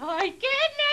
my goodness!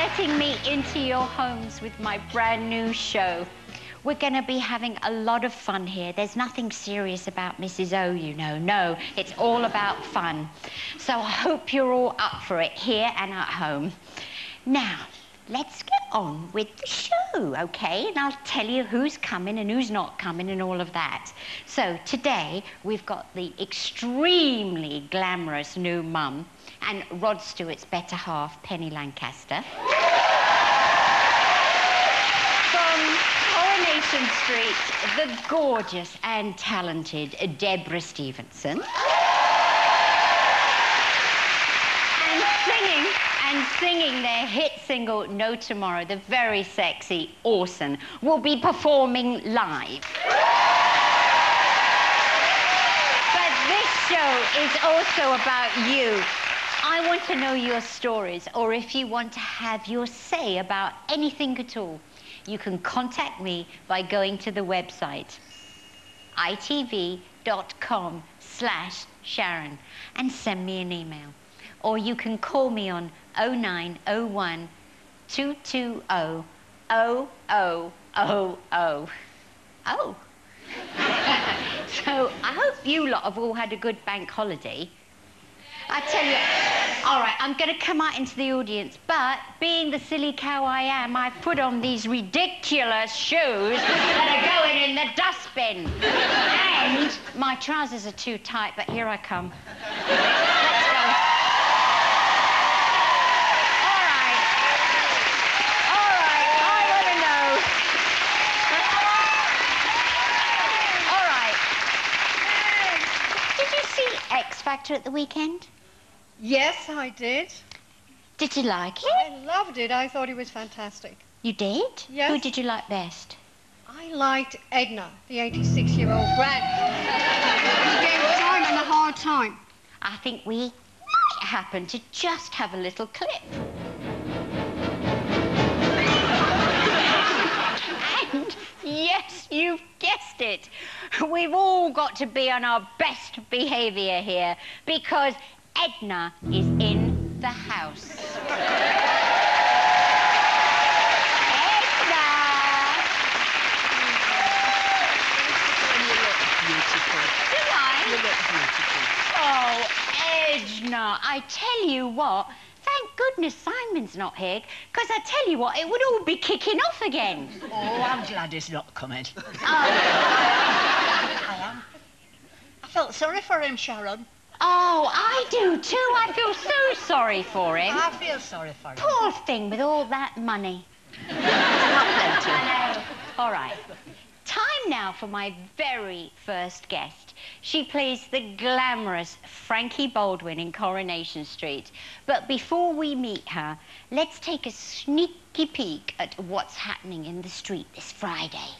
Letting me into your homes with my brand new show. We're going to be having a lot of fun here. There's nothing serious about Mrs. O, you know. No, it's all about fun. So I hope you're all up for it here and at home. Now, let's get on with the show, okay? And I'll tell you who's coming and who's not coming and all of that. So today we've got the extremely glamorous new mum and Rod Stewart's better half, Penny Lancaster. From Coronation Street, the gorgeous and talented Deborah Stephenson. And singing, and singing their hit single No Tomorrow, the very sexy Orson, will be performing live. But this show is also about you. I want to know your stories, or if you want to have your say about anything at all, you can contact me by going to the website itv.com slash Sharon and send me an email. Or you can call me on 0901 220 0000. Oh. oh, oh, oh so I hope you lot have all had a good bank holiday. I tell you, all right, I'm going to come out into the audience, but being the silly cow I am, I've put on these ridiculous shoes that are going in the dustbin. And my trousers are too tight, but here I come. Let's go. All right. All right, I want to know. All right. Did you see X Factor at the weekend? Yes, I did. Did you like it? I loved it. I thought it was fantastic. You did? Yes. Who did you like best? I liked Edna, the 86-year-old grand. She gave Simon a hard time. I think we might happen to just have a little clip. Yes, you've guessed it. We've all got to be on our best behavior here because Edna is in the house. Edna! You look beautiful. Do I? You look beautiful. Oh, Edna, I tell you what, thank goodness Simon's not here, because I tell you what, it would all be kicking off again. Oh, I'm glad he's not coming. Oh, I am. I felt sorry for him, Sharon. oh, I do too. I feel so sorry for him. I feel sorry for him. Poor thing with all that money. Plenty. I know. All right. Time now for my very first guest. She plays the glamorous Frankie Baldwin in Coronation Street. But before we meet her, let's take a sneaky peek at what's happening in the street this Friday.